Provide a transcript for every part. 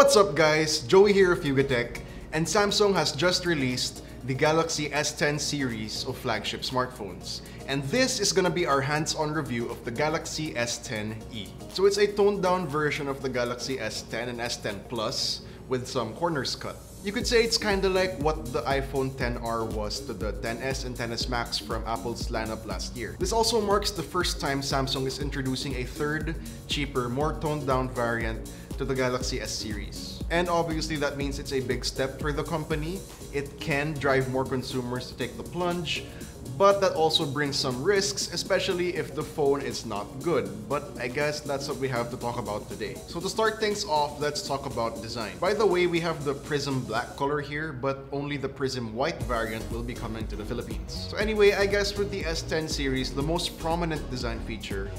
What's up guys, Joey here of Yugatech, and Samsung has just released the Galaxy S10 series of flagship smartphones. And this is gonna be our hands-on review of the Galaxy S10e. So it's a toned down version of the Galaxy S10 and S10 Plus with some corners cut. You could say it's kinda like what the iPhone 10R was to the 10s and 10s Max from Apple's lineup last year. This also marks the first time Samsung is introducing a third, cheaper, more toned down variant to the Galaxy S series. And obviously that means it's a big step for the company. It can drive more consumers to take the plunge, but that also brings some risks, especially if the phone is not good. But I guess that's what we have to talk about today. So to start things off, let's talk about design. By the way, we have the Prism black color here, but only the Prism white variant will be coming to the Philippines. So anyway, I guess with the S10 series, the most prominent design feature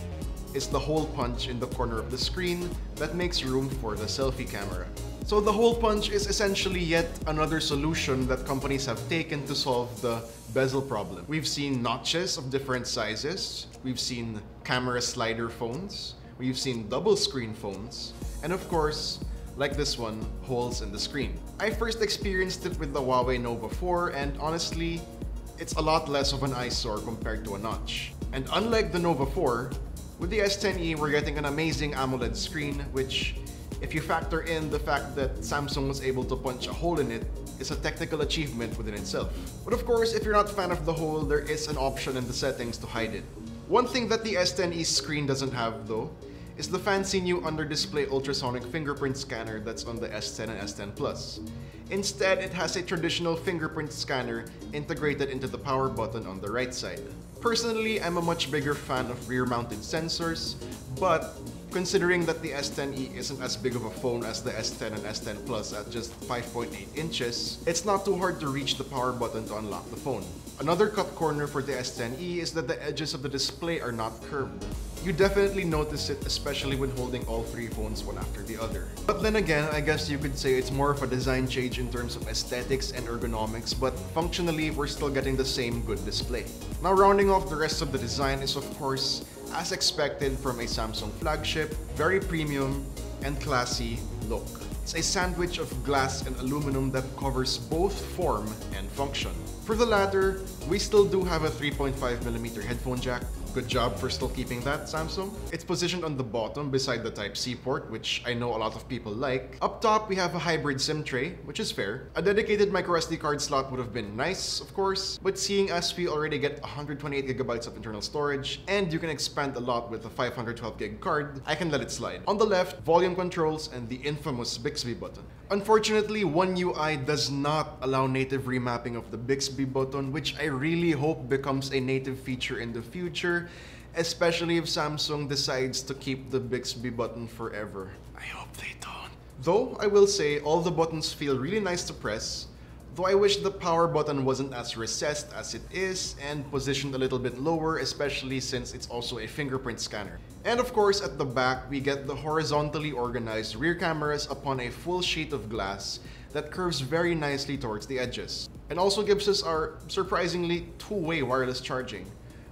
is the hole punch in the corner of the screen that makes room for the selfie camera. So the hole punch is essentially yet another solution that companies have taken to solve the bezel problem. We've seen notches of different sizes, we've seen camera slider phones, we've seen double screen phones, and of course, like this one, holes in the screen. I first experienced it with the Huawei Nova 4 and honestly, it's a lot less of an eyesore compared to a notch. And unlike the Nova 4, with the S10e, we're getting an amazing AMOLED screen, which if you factor in the fact that Samsung was able to punch a hole in it, is a technical achievement within itself. But of course, if you're not a fan of the hole, there is an option in the settings to hide it. One thing that the S10e screen doesn't have though, is the fancy new under-display ultrasonic fingerprint scanner that's on the S10 and S10 Plus. Instead, it has a traditional fingerprint scanner integrated into the power button on the right side. Personally, I'm a much bigger fan of rear-mounted sensors, but considering that the S10e isn't as big of a phone as the S10 and S10 Plus at just 5.8 inches, it's not too hard to reach the power button to unlock the phone. Another cut corner for the S10e is that the edges of the display are not curved. You definitely notice it especially when holding all three phones one after the other. But then again, I guess you could say it's more of a design change in terms of aesthetics and ergonomics, but functionally we're still getting the same good display. Now rounding off the rest of the design is of course as expected from a Samsung flagship, very premium and classy look. It's a sandwich of glass and aluminum that covers both form and function. For the latter, we still do have a 3.5mm headphone jack, Good job for still keeping that, Samsung. It's positioned on the bottom beside the Type-C port, which I know a lot of people like. Up top, we have a hybrid SIM tray, which is fair. A dedicated microSD card slot would have been nice, of course, but seeing as we already get 128 gigabytes of internal storage, and you can expand a lot with a 512 gig card, I can let it slide. On the left, volume controls and the infamous Bixby button. Unfortunately, One UI does not allow native remapping of the Bixby button, which I really hope becomes a native feature in the future especially if Samsung decides to keep the Bixby button forever. I hope they don't. Though, I will say, all the buttons feel really nice to press, though I wish the power button wasn't as recessed as it is and positioned a little bit lower, especially since it's also a fingerprint scanner. And of course, at the back, we get the horizontally organized rear cameras upon a full sheet of glass that curves very nicely towards the edges. And also gives us our surprisingly two-way wireless charging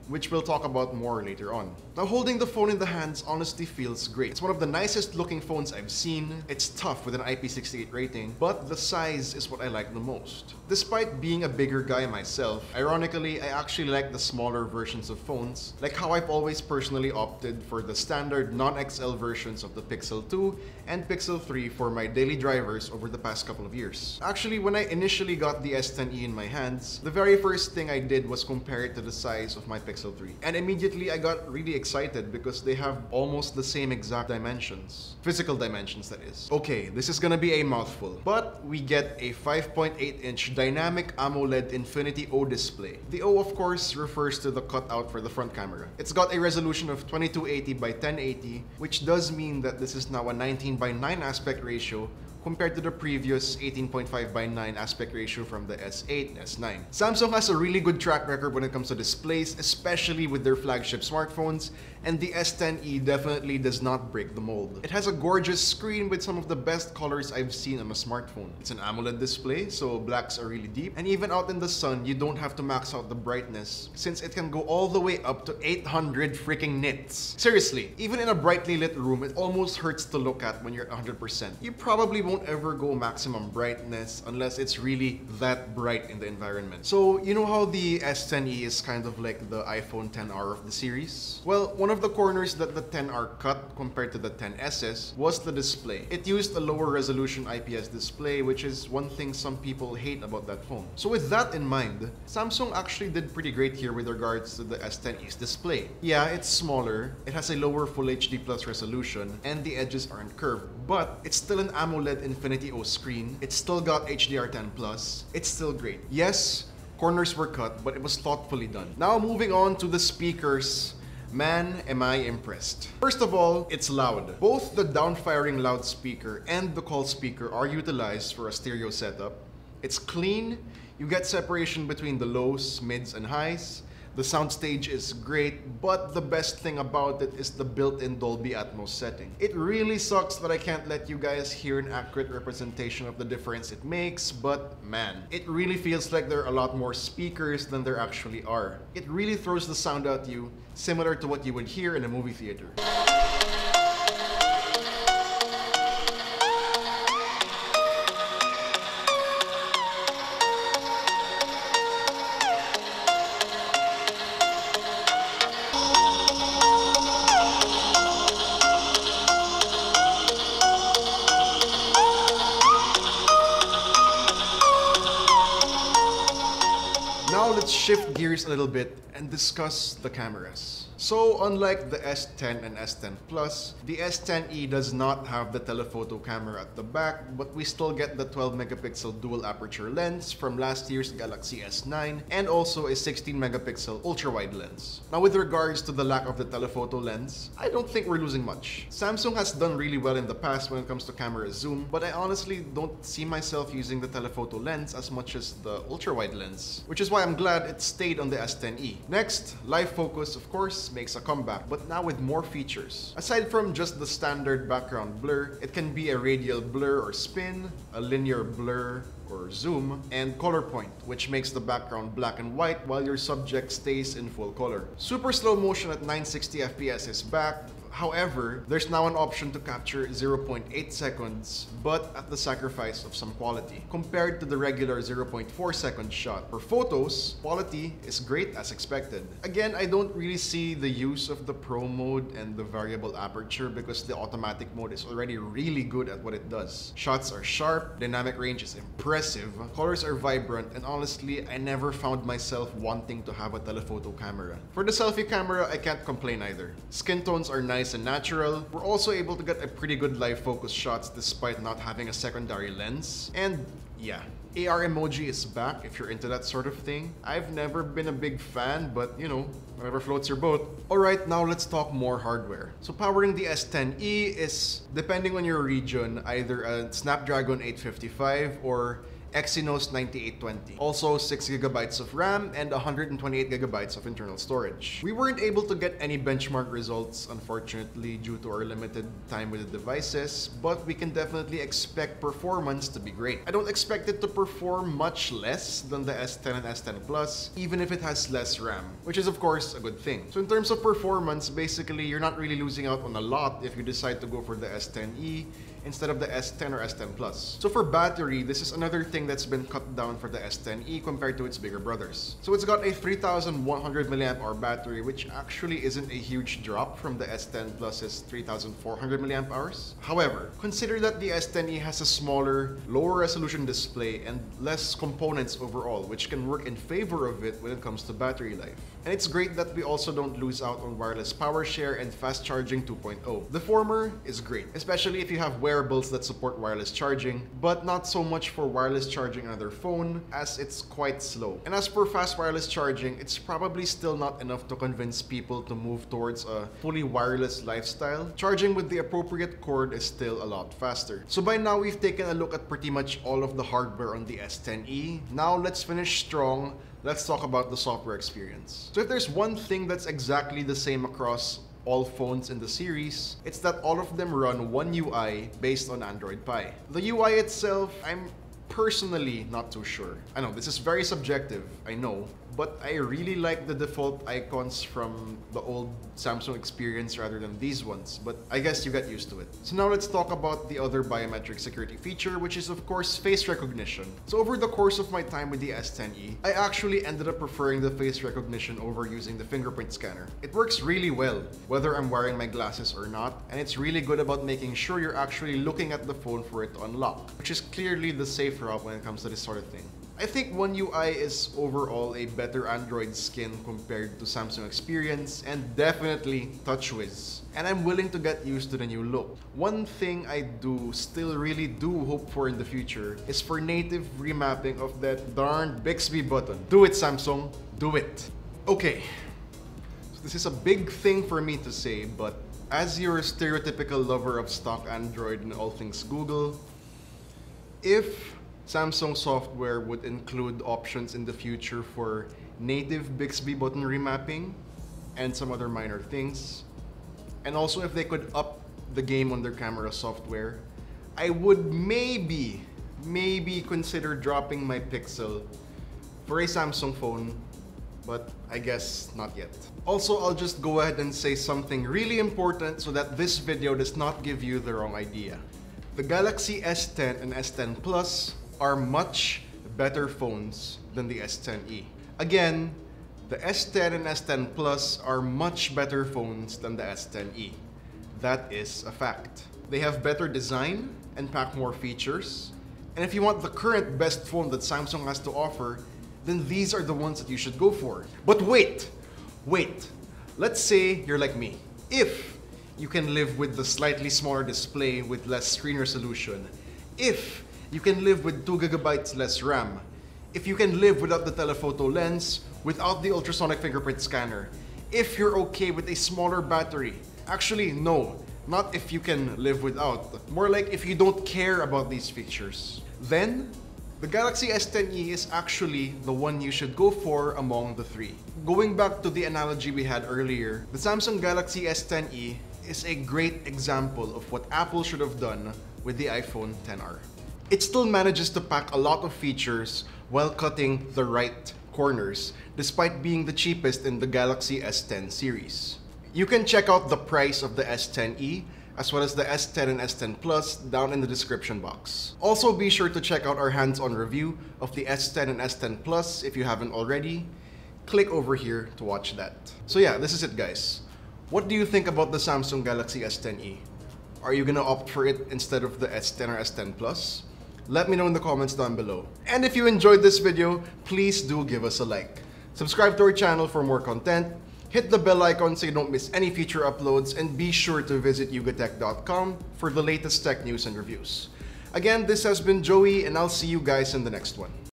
which we'll talk about more later on. Now holding the phone in the hands honestly feels great. It's one of the nicest looking phones I've seen. It's tough with an IP68 rating, but the size is what I like the most. Despite being a bigger guy myself, ironically, I actually like the smaller versions of phones, like how I've always personally opted for the standard non-XL versions of the Pixel 2 and Pixel 3 for my daily drivers over the past couple of years. Actually, when I initially got the S10e in my hands, the very first thing I did was compare it to the size of my Pixel Pixel 3. And immediately I got really excited because they have almost the same exact dimensions. Physical dimensions, that is. Okay, this is gonna be a mouthful, but we get a 5.8 inch dynamic AMOLED Infinity O display. The O, of course, refers to the cutout for the front camera. It's got a resolution of 2280 by 1080, which does mean that this is now a 19 by 9 aspect ratio compared to the previous 18.5 by 9 aspect ratio from the S8 and S9. Samsung has a really good track record when it comes to displays, especially with their flagship smartphones, and the S10e definitely does not break the mold. It has a gorgeous screen with some of the best colors I've seen on a smartphone. It's an AMOLED display, so blacks are really deep, and even out in the sun, you don't have to max out the brightness, since it can go all the way up to 800 freaking nits. Seriously, even in a brightly lit room, it almost hurts to look at when you're at 100%. You probably won't ever go maximum brightness unless it's really that bright in the environment. So you know how the S10e is kind of like the iPhone 10R of the series? Well, one of the corners that the 10R cut compared to the 10SS was the display. It used a lower resolution IPS display, which is one thing some people hate about that phone. So with that in mind, Samsung actually did pretty great here with regards to the S10e's display. Yeah, it's smaller, it has a lower Full HD Plus resolution, and the edges aren't curved, but it's still an AMOLED Infinity O screen, it's still got HDR10 Plus, it's still great. Yes, corners were cut, but it was thoughtfully done. Now moving on to the speakers, Man, am I impressed. First of all, it's loud. Both the downfiring loudspeaker and the call speaker are utilized for a stereo setup. It's clean, you get separation between the lows, mids, and highs. The soundstage is great, but the best thing about it is the built-in Dolby Atmos setting. It really sucks that I can't let you guys hear an accurate representation of the difference it makes, but man, it really feels like there are a lot more speakers than there actually are. It really throws the sound at you, similar to what you would hear in a movie theater. Shift gears a little bit and discuss the cameras. So unlike the S10 and S10 Plus, the S10e does not have the telephoto camera at the back, but we still get the 12 megapixel dual aperture lens from last year's Galaxy S9 and also a 16 megapixel ultra wide lens. Now with regards to the lack of the telephoto lens, I don't think we're losing much. Samsung has done really well in the past when it comes to camera zoom, but I honestly don't see myself using the telephoto lens as much as the ultra wide lens, which is why I'm glad it stayed on the S10e. Next, live focus of course makes a comeback, but now with more features. Aside from just the standard background blur, it can be a radial blur or spin, a linear blur, or zoom, and color point, which makes the background black and white while your subject stays in full color. Super slow motion at 960 FPS is back, However, there's now an option to capture 0.8 seconds, but at the sacrifice of some quality, compared to the regular 0.4 second shot. For photos, quality is great as expected. Again, I don't really see the use of the Pro mode and the variable aperture because the automatic mode is already really good at what it does. Shots are sharp, dynamic range is impressive, colors are vibrant, and honestly, I never found myself wanting to have a telephoto camera. For the selfie camera, I can't complain either. Skin tones are nice nice and natural. We're also able to get a pretty good live focus shots despite not having a secondary lens. And yeah, AR emoji is back if you're into that sort of thing. I've never been a big fan, but you know, whatever floats your boat. Alright, now let's talk more hardware. So powering the S10e is, depending on your region, either a Snapdragon 855 or Exynos 9820. Also 6GB of RAM and 128GB of internal storage. We weren't able to get any benchmark results unfortunately due to our limited time with the devices, but we can definitely expect performance to be great. I don't expect it to perform much less than the S10 and S10 Plus, even if it has less RAM, which is of course a good thing. So in terms of performance, basically you're not really losing out on a lot if you decide to go for the S10e instead of the S10 or S10 Plus. So for battery, this is another thing that's been cut down for the S10e compared to its bigger brothers. So it's got a 3100 mAh battery, which actually isn't a huge drop from the S10 Plus's 3400 mAh. However, consider that the S10e has a smaller, lower resolution display and less components overall, which can work in favor of it when it comes to battery life. And it's great that we also don't lose out on wireless power share and fast charging 2.0. The former is great, especially if you have wearables that support wireless charging, but not so much for wireless charging another phone as it's quite slow. And as for fast wireless charging, it's probably still not enough to convince people to move towards a fully wireless lifestyle. Charging with the appropriate cord is still a lot faster. So by now we've taken a look at pretty much all of the hardware on the S10e. Now let's finish strong let's talk about the software experience. So if there's one thing that's exactly the same across all phones in the series, it's that all of them run One UI based on Android Pie. The UI itself, I'm personally not too sure. I know this is very subjective, I know, but I really like the default icons from the old Samsung experience rather than these ones, but I guess you got used to it. So now let's talk about the other biometric security feature, which is of course face recognition. So over the course of my time with the S10e, I actually ended up preferring the face recognition over using the fingerprint scanner. It works really well, whether I'm wearing my glasses or not, and it's really good about making sure you're actually looking at the phone for it to unlock, which is clearly the safe route when it comes to this sort of thing. I think One UI is overall a better Android skin compared to Samsung Experience and definitely TouchWiz. And I'm willing to get used to the new look. One thing I do still really do hope for in the future is for native remapping of that darn Bixby button. Do it Samsung, do it. Okay, so this is a big thing for me to say, but as your stereotypical lover of stock Android and all things Google, if Samsung software would include options in the future for native Bixby button remapping and some other minor things. And also if they could up the game on their camera software, I would maybe, maybe consider dropping my Pixel for a Samsung phone, but I guess not yet. Also, I'll just go ahead and say something really important so that this video does not give you the wrong idea. The Galaxy S10 and S10 Plus are much better phones than the S10e. Again, the S10 and S10 Plus are much better phones than the S10e. That is a fact. They have better design and pack more features. And if you want the current best phone that Samsung has to offer, then these are the ones that you should go for. But wait, wait. Let's say you're like me. If you can live with the slightly smaller display with less screen resolution, if you can live with 2 gigabytes less RAM. If you can live without the telephoto lens, without the ultrasonic fingerprint scanner, if you're okay with a smaller battery, actually no, not if you can live without, more like if you don't care about these features, then the Galaxy S10e is actually the one you should go for among the three. Going back to the analogy we had earlier, the Samsung Galaxy S10e is a great example of what Apple should have done with the iPhone XR it still manages to pack a lot of features while cutting the right corners, despite being the cheapest in the Galaxy S10 series. You can check out the price of the S10e as well as the S10 and S10 Plus down in the description box. Also be sure to check out our hands-on review of the S10 and S10 Plus if you haven't already. Click over here to watch that. So yeah, this is it guys. What do you think about the Samsung Galaxy S10e? Are you gonna opt for it instead of the S10 or S10 Plus? Let me know in the comments down below. And if you enjoyed this video, please do give us a like. Subscribe to our channel for more content, hit the bell icon so you don't miss any future uploads, and be sure to visit yugatech.com for the latest tech news and reviews. Again, this has been Joey, and I'll see you guys in the next one.